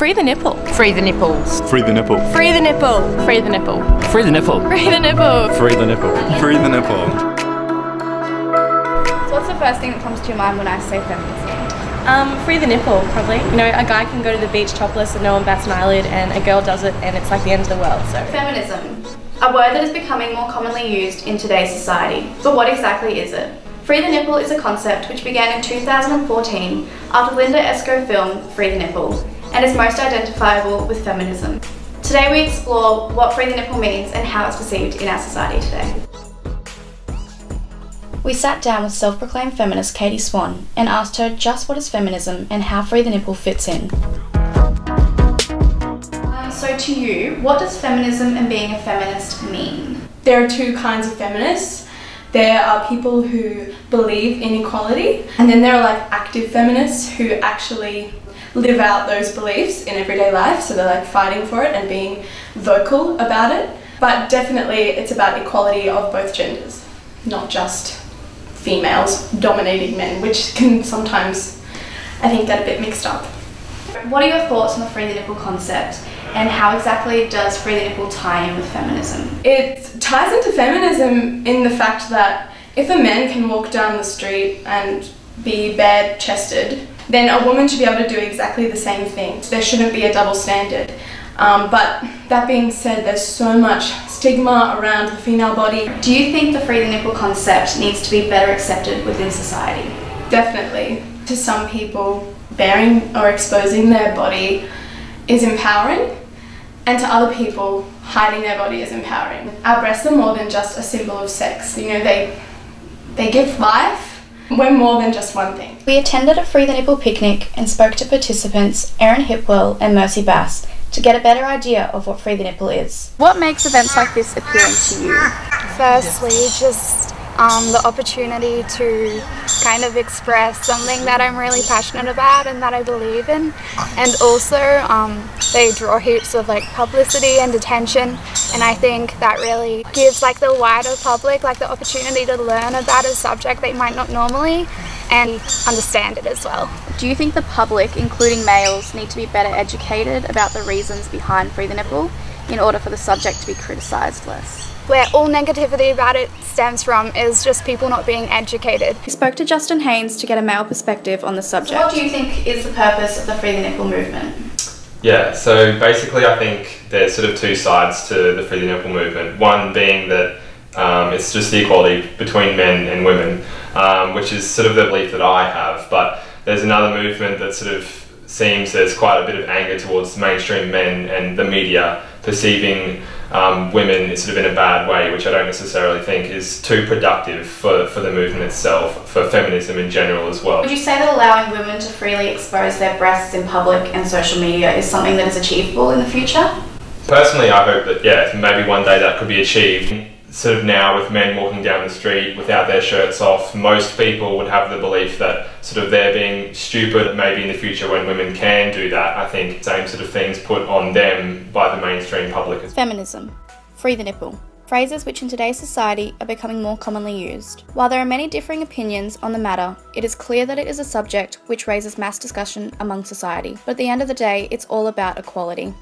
Free the nipple. Free the nipples. Free the nipple. Free the nipple. Free the nipple. Free the nipple. Free the nipple. Free the nipple. Free the nipple. So what's the first thing that comes to your mind when I say feminism? Um, free the nipple, probably. You know, a guy can go to the beach topless and no one bats an eyelid, and a girl does it, and it's like the end of the world. So. Feminism, a word that is becoming more commonly used in today's society. But what exactly is it? Free the nipple is a concept which began in 2014 after Lina Esco film Free the Nipple and is most identifiable with feminism. Today we explore what free the nipple means and how it's perceived in our society today. We sat down with self-proclaimed feminist Katie Swan and asked her just what is feminism and how free the nipple fits in. Um, so to you, what does feminism and being a feminist mean? There are two kinds of feminists. There are people who believe in equality, and then there are like active feminists who actually live out those beliefs in everyday life. So they're like fighting for it and being vocal about it. But definitely, it's about equality of both genders, not just females dominating men, which can sometimes, I think, get a bit mixed up. What are your thoughts on the free the nipple concept and how exactly does free the nipple tie in with feminism? It ties into feminism in the fact that if a man can walk down the street and be bare chested, then a woman should be able to do exactly the same thing. There shouldn't be a double standard. Um, but that being said, there's so much stigma around the female body. Do you think the free the nipple concept needs to be better accepted within society? Definitely. To some people, bearing or exposing their body is empowering, and to other people, hiding their body is empowering. Our breasts are more than just a symbol of sex. You know, they they give life. We're more than just one thing. We attended a Free the Nipple picnic and spoke to participants Erin Hipwell and Mercy Bass to get a better idea of what Free the Nipple is. What makes events like this appealing to you? Firstly, just um, the opportunity to kind of express something that I'm really passionate about and that I believe in. And also, um, they draw heaps of like publicity and attention, and I think that really gives like the wider public like the opportunity to learn about a subject they might not normally and understand it as well. Do you think the public, including males, need to be better educated about the reasons behind Free the Nipple in order for the subject to be criticised less? Where all negativity about it stems from is just people not being educated. We spoke to Justin Haynes to get a male perspective on the subject. So what do you think is the purpose of the Free the Nipple movement? Yeah, so basically, I think there's sort of two sides to the Free the Nipple movement. One being that um, it's just the equality between men and women, um, which is sort of the belief that I have. But there's another movement that sort of seems there's quite a bit of anger towards mainstream men and the media perceiving um, women sort of in a bad way, which I don't necessarily think is too productive for, for the movement itself, for feminism in general as well. Would you say that allowing women to freely expose their breasts in public and social media is something that is achievable in the future? Personally, I hope that, yeah, maybe one day that could be achieved sort of now with men walking down the street without their shirts off, most people would have the belief that sort of they're being stupid maybe in the future when women can do that. I think same sort of things put on them by the mainstream public. Feminism. Free the nipple. Phrases which in today's society are becoming more commonly used. While there are many differing opinions on the matter, it is clear that it is a subject which raises mass discussion among society. But at the end of the day, it's all about equality.